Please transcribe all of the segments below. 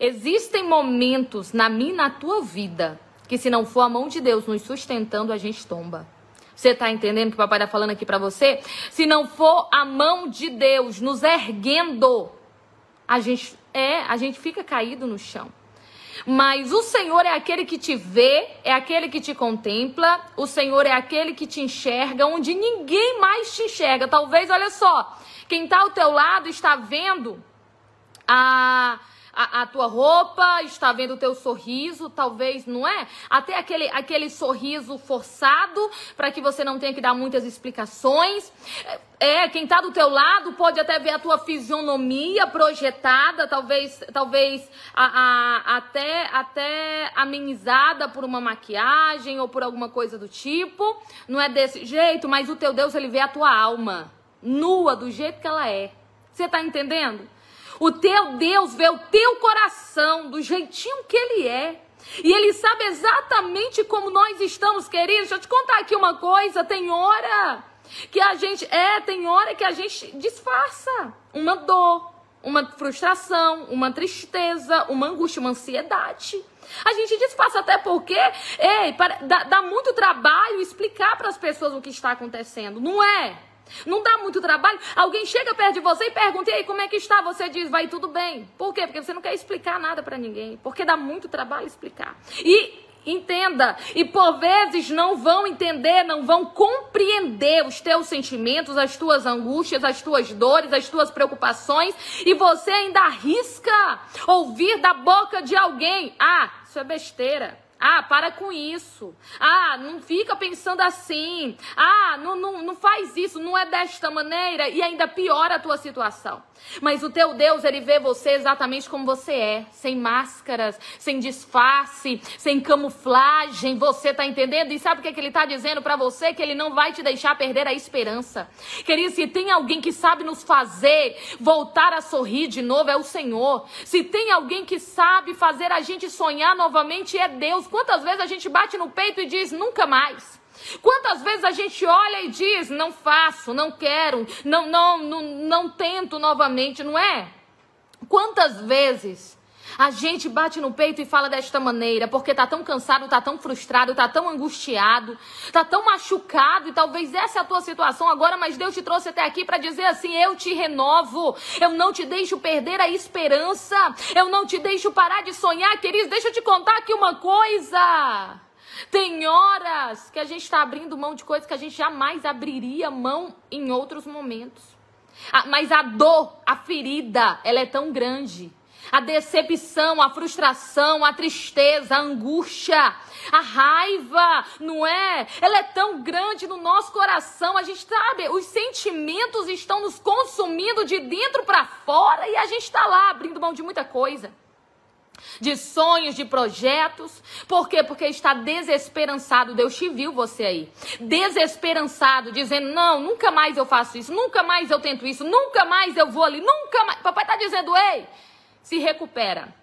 Existem momentos na minha e na tua vida que se não for a mão de Deus nos sustentando, a gente tomba. Você tá entendendo o que o papai tá falando aqui para você? Se não for a mão de Deus nos erguendo, a gente é, a gente fica caído no chão. Mas o Senhor é aquele que te vê, é aquele que te contempla, o Senhor é aquele que te enxerga onde ninguém mais te enxerga. Talvez, olha só, quem está ao teu lado está vendo a a, a, tua roupa, está vendo o teu sorriso, talvez, não é? Até aquele, aquele sorriso forçado, para que você não tenha que dar muitas explicações. É, quem está do teu lado pode até ver a tua fisionomia projetada, talvez, talvez a, a, até, até amenizada por uma maquiagem ou por alguma coisa do tipo. Não é desse jeito, mas o teu Deus, ele vê a tua alma nua, do jeito que ela é. Você está entendendo? O teu Deus vê o teu coração do jeitinho que ele é. E ele sabe exatamente como nós estamos, queridos. Deixa eu te contar aqui uma coisa: tem hora que a gente. É, tem hora que a gente disfarça uma dor, uma frustração, uma tristeza, uma angústia, uma ansiedade. A gente disfarça até porque ei, dá, dá muito trabalho explicar para as pessoas o que está acontecendo, não é? Não dá muito trabalho. Alguém chega perto de você e pergunta: e aí, como é que está? Você diz: vai tudo bem. Por quê? Porque você não quer explicar nada para ninguém. Porque dá muito trabalho explicar. E entenda, e por vezes não vão entender, não vão compreender os teus sentimentos, as tuas angústias, as tuas dores, as tuas preocupações, e você ainda arrisca ouvir da boca de alguém: ah, isso é besteira. Ah, para com isso. Ah, não fica pensando assim. Ah, não, não, não faz isso, não é desta maneira. E ainda piora a tua situação. Mas o teu Deus, ele vê você exatamente como você é, sem máscaras, sem disfarce, sem camuflagem. Você tá entendendo? E sabe o que, é que ele tá dizendo para você? Que ele não vai te deixar perder a esperança. Querido, se tem alguém que sabe nos fazer voltar a sorrir de novo, é o Senhor. Se tem alguém que sabe fazer a gente sonhar novamente, é Deus. Quantas vezes a gente bate no peito e diz nunca mais? Quantas vezes a gente olha e diz, não faço, não quero, não, não, não, não tento novamente, não é? Quantas vezes a gente bate no peito e fala desta maneira, porque tá tão cansado, tá tão frustrado, tá tão angustiado, tá tão machucado e talvez essa é a tua situação agora, mas Deus te trouxe até aqui para dizer assim: eu te renovo, eu não te deixo perder a esperança, eu não te deixo parar de sonhar, queridos. Deixa eu te contar aqui uma coisa. Tem horas que a gente está abrindo mão de coisas que a gente jamais abriria mão em outros momentos. Mas a dor, a ferida, ela é tão grande. A decepção, a frustração, a tristeza, a angústia, a raiva, não é? Ela é tão grande no nosso coração. A gente sabe, os sentimentos estão nos consumindo de dentro para fora e a gente está lá abrindo mão de muita coisa de sonhos, de projetos. Por quê? Porque está desesperançado. Deus te viu você aí. Desesperançado, dizendo: Não, nunca mais eu faço isso, nunca mais eu tento isso, nunca mais eu vou ali, nunca mais. Papai está dizendo: Ei, se recupera.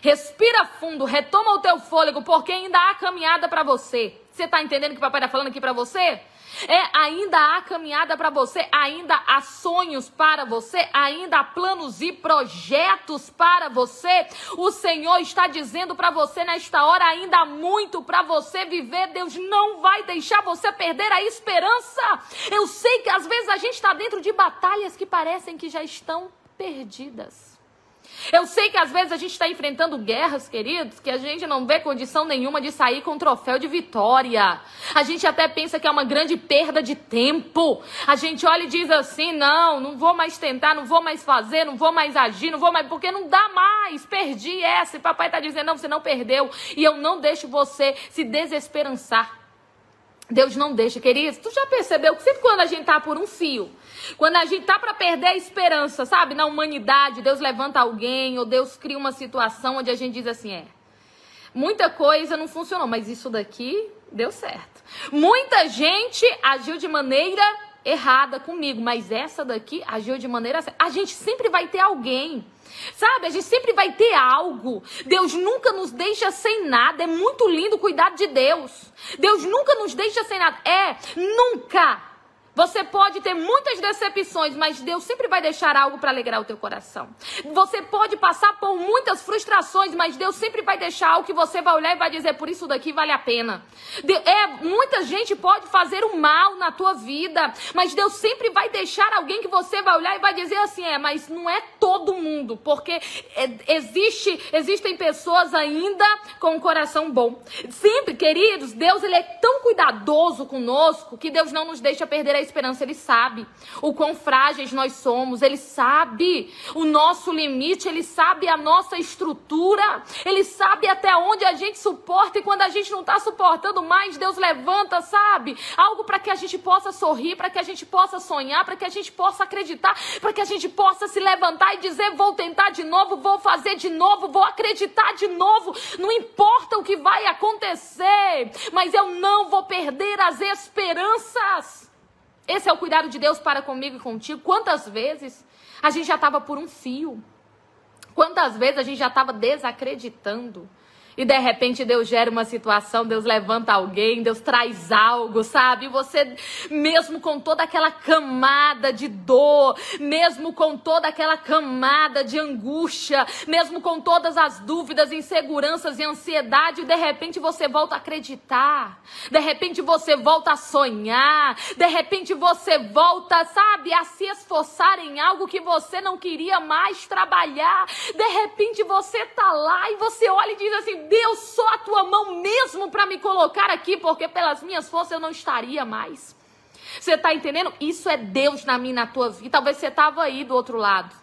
Respira fundo, retoma o teu fôlego, porque ainda há caminhada para você. Você está entendendo o que o papai está falando aqui para você? É, ainda há caminhada para você, ainda há sonhos para você, ainda há planos e projetos para você. O Senhor está dizendo para você nesta hora, ainda há muito para você viver. Deus não vai deixar você perder a esperança. Eu sei que às vezes a gente está dentro de batalhas que parecem que já estão perdidas. Eu sei que às vezes a gente está enfrentando guerras, queridos, que a gente não vê condição nenhuma de sair com um troféu de vitória. A gente até pensa que é uma grande perda de tempo. A gente olha e diz assim: não, não vou mais tentar, não vou mais fazer, não vou mais agir, não vou mais, porque não dá mais. Perdi essa. E papai está dizendo: não, você não perdeu. E eu não deixo você se desesperançar. Deus não deixa, queridos. Tu já percebeu que sempre quando a gente tá por um fio, quando a gente tá para perder a esperança, sabe, na humanidade, Deus levanta alguém ou Deus cria uma situação onde a gente diz assim, é, muita coisa não funcionou, mas isso daqui deu certo. Muita gente agiu de maneira errada comigo, mas essa daqui agiu de maneira certa. A gente sempre vai ter alguém Sabe, a gente sempre vai ter algo. Deus nunca nos deixa sem nada. É muito lindo o cuidado de Deus. Deus nunca nos deixa sem nada. É, nunca Você pode ter muitas decepções, mas Deus sempre vai deixar algo para alegrar o teu coração. Você pode passar por muitas frustrações, mas Deus sempre vai deixar algo que você vai olhar e vai dizer, por isso daqui vale a pena. É, muita gente pode fazer o mal na tua vida, mas Deus sempre vai deixar alguém que você vai olhar e vai dizer assim, é, mas não é todo mundo, porque é, existe, existem pessoas ainda com um coração bom. Sempre, queridos, Deus ele é tão cuidadoso conosco que Deus não nos deixa perder a esperança, Ele sabe o quão frágeis nós somos, Ele sabe o nosso limite, Ele sabe a nossa estrutura, Ele sabe até onde a gente suporta e quando a gente não está suportando mais, Deus levanta, sabe? Algo para que a gente possa sorrir, para que a gente possa sonhar, para que a gente possa acreditar, para que a gente possa se levantar e dizer: vou tentar de novo, vou fazer de novo, vou acreditar de novo, não importa o que vai acontecer, mas eu não vou perder as esperanças. Esse é o cuidado de Deus para comigo e contigo. Quantas vezes a gente já estava por um fio? Quantas vezes a gente já estava desacreditando? E de repente Deus gera uma situação, Deus levanta alguém, Deus traz algo, sabe? E você, mesmo com toda aquela camada de dor, mesmo com toda aquela camada de angústia, mesmo com todas as dúvidas, inseguranças e ansiedade, de repente você volta a acreditar, de repente você volta a sonhar, de repente você volta, sabe, a se esforçar em algo que você não queria mais trabalhar. De repente você tá lá e você olha e diz assim: Deus, só a tua mão mesmo para me colocar aqui, porque pelas minhas forças eu não estaria mais. Você está entendendo? Isso é Deus na minha, na tua vida. Talvez você estava aí do outro lado.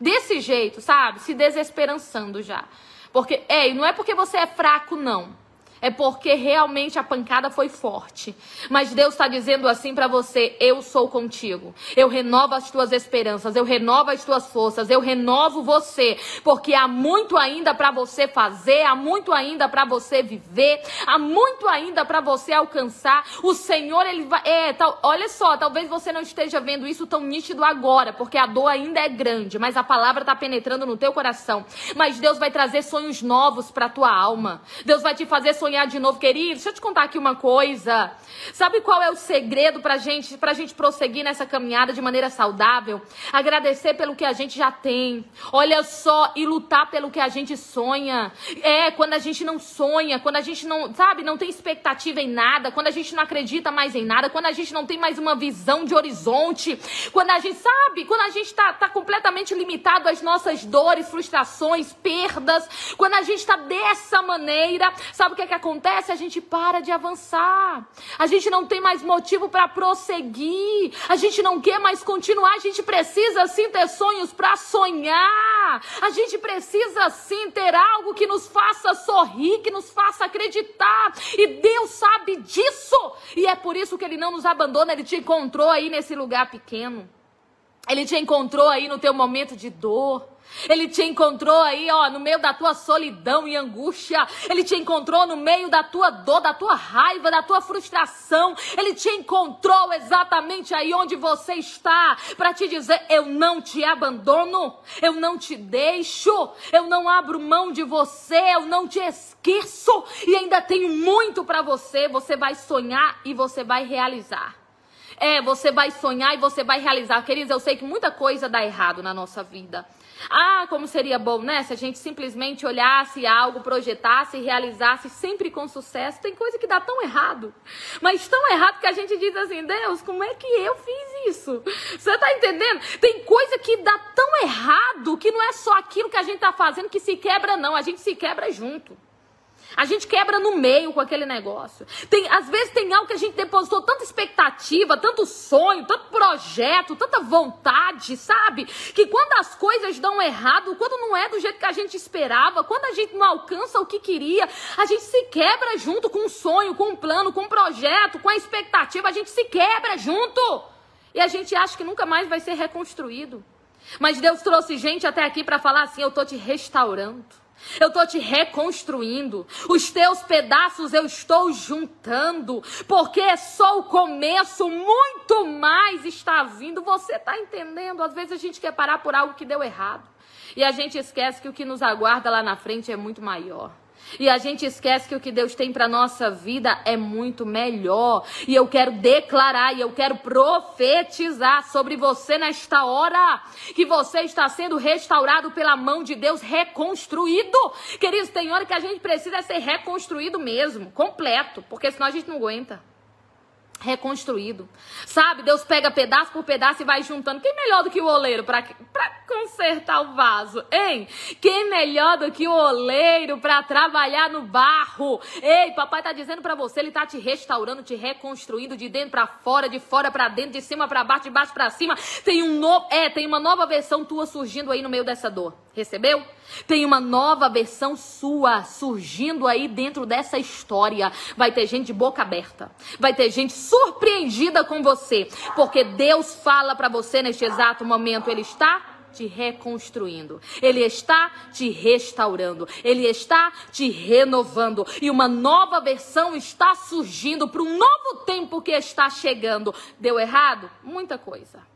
Desse jeito, sabe? Se desesperançando já. Porque, ei, não é porque você é fraco, não é porque realmente a pancada foi forte. Mas Deus está dizendo assim para você: eu sou contigo. Eu renovo as tuas esperanças, eu renovo as tuas forças, eu renovo você, porque há muito ainda para você fazer, há muito ainda para você viver, há muito ainda para você alcançar. O Senhor, ele vai. É, tal, olha só, talvez você não esteja vendo isso tão nítido agora, porque a dor ainda é grande, mas a palavra está penetrando no teu coração. Mas Deus vai trazer sonhos novos para tua alma. Deus vai te fazer sonhar sonhar de novo, querido. Deixa eu te contar aqui uma coisa. Sabe qual é o segredo pra gente, pra gente prosseguir nessa caminhada de maneira saudável? Agradecer pelo que a gente já tem. Olha só, e lutar pelo que a gente sonha. É, quando a gente não sonha, quando a gente não, sabe, não tem expectativa em nada, quando a gente não acredita mais em nada, quando a gente não tem mais uma visão de horizonte, quando a gente, sabe, quando a gente tá, tá completamente limitado às nossas dores, frustrações, perdas, quando a gente tá dessa maneira, sabe o que é que acontece? A gente para de avançar. A gente não tem mais motivo para prosseguir. A gente não quer mais continuar. A gente precisa sim ter sonhos para sonhar. A gente precisa sim ter algo que nos faça sorrir, que nos faça acreditar. E Deus sabe disso. E é por isso que Ele não nos abandona. Ele te encontrou aí nesse lugar pequeno. Ele te encontrou aí no teu momento de dor. Ele te encontrou aí, ó, no meio da tua solidão e angústia. Ele te encontrou no meio da tua dor, da tua raiva, da tua frustração. Ele te encontrou exatamente aí onde você está para te dizer: eu não te abandono, eu não te deixo, eu não abro mão de você, eu não te esqueço e ainda tenho muito para você. Você vai sonhar e você vai realizar. É, você vai sonhar e você vai realizar. Queridos, eu sei que muita coisa dá errado na nossa vida. Ah, como seria bom, né? Se a gente simplesmente olhasse algo, projetasse, realizasse sempre com sucesso. Tem coisa que dá tão errado, mas tão errado que a gente diz assim: Deus, como é que eu fiz isso? Você tá entendendo? Tem coisa que dá tão errado que não é só aquilo que a gente tá fazendo que se quebra, não. A gente se quebra junto. A gente quebra no meio com aquele negócio. Tem, às vezes tem algo que a gente depositou tanta expectativa, tanto sonho, tanto projeto, tanta vontade, sabe? Que quando as coisas dão errado, quando não é do jeito que a gente esperava, quando a gente não alcança o que queria, a gente se quebra junto com um sonho, com um plano, com um projeto, com a expectativa, a gente se quebra junto. E a gente acha que nunca mais vai ser reconstruído. Mas Deus trouxe gente até aqui para falar assim: eu tô te restaurando. Eu estou te reconstruindo. Os teus pedaços eu estou juntando. Porque é só o começo. Muito mais está vindo. Você está entendendo? Às vezes a gente quer parar por algo que deu errado. E a gente esquece que o que nos aguarda lá na frente é muito maior. E a gente esquece que o que Deus tem para nossa vida é muito melhor. E eu quero declarar e eu quero profetizar sobre você nesta hora que você está sendo restaurado pela mão de Deus, reconstruído. Queridos, tem hora que a gente precisa ser reconstruído mesmo, completo, porque senão a gente não aguenta reconstruído. Sabe? Deus pega pedaço por pedaço e vai juntando. Quem melhor do que o oleiro para consertar o vaso, hein? Quem melhor do que o oleiro para trabalhar no barro? Ei, papai tá dizendo para você, ele tá te restaurando, te reconstruindo de dentro para fora, de fora para dentro, de cima para baixo, de baixo para cima. Tem um novo, é, tem uma nova versão tua surgindo aí no meio dessa dor. Recebeu? Tem uma nova versão sua surgindo aí dentro dessa história. Vai ter gente de boca aberta. Vai ter gente surpreendida com você, porque Deus fala para você neste exato momento, ele está te reconstruindo, Ele está te restaurando, Ele está te renovando e uma nova versão está surgindo para um novo tempo que está chegando. Deu errado? Muita coisa.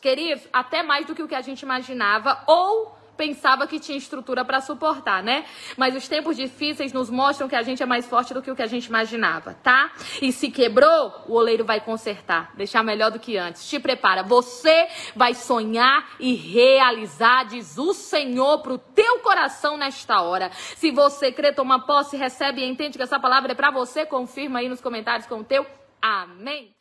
Queridos, até mais do que o que a gente imaginava ou pensava que tinha estrutura para suportar, né? Mas os tempos difíceis nos mostram que a gente é mais forte do que o que a gente imaginava, tá? E se quebrou, o oleiro vai consertar, deixar melhor do que antes. Te prepara, você vai sonhar e realizar, diz o Senhor pro teu coração nesta hora. Se você crê, toma posse, recebe e entende que essa palavra é para você, confirma aí nos comentários com o teu amém.